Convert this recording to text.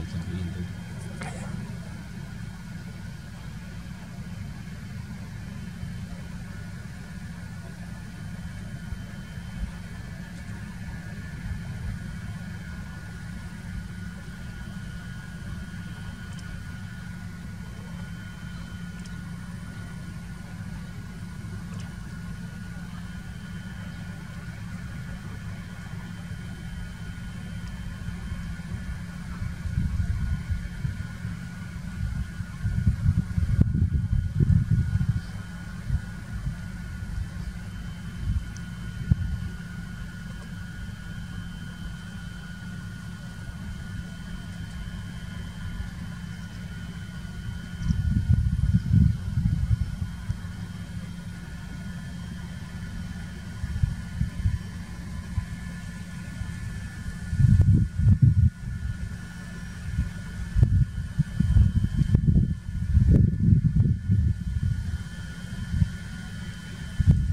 Alta Oriente.